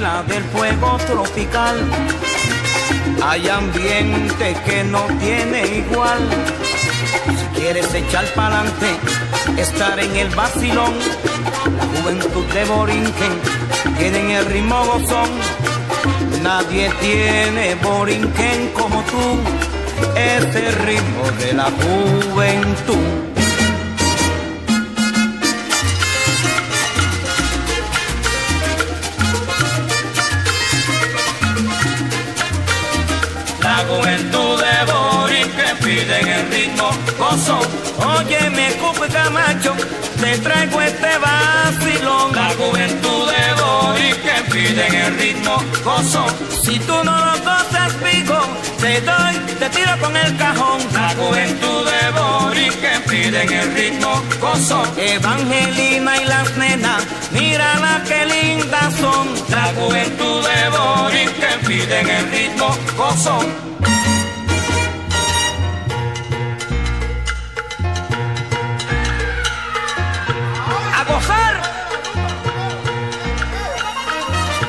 la isla del fuego tropical hay ambiente que no tiene igual. Si quieres echar pa'lante, estar en el vacilón, la juventud de Borinquen tienen el ritmo gozón. Nadie tiene Borinquen como tú, este ritmo de la juventud. En el ritmo gozo. Oye, me Cupo Camacho, te traigo este vacilón. La juventud de Boris que pide en el ritmo gozo. Si tú no lo gozas, pico, te doy, te tiro con el cajón. La juventud de Boris que pide en el ritmo gozo. Evangelina y las nenas, mírala qué lindas son. La juventud de Boris que pide en el ritmo gozo.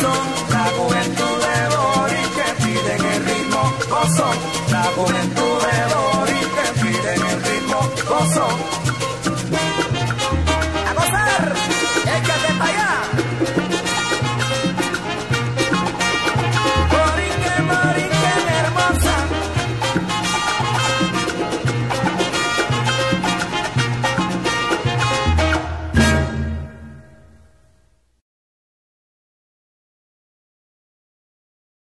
son, la juventud de Boris que piden el ritmo, son, la juventud de Boris.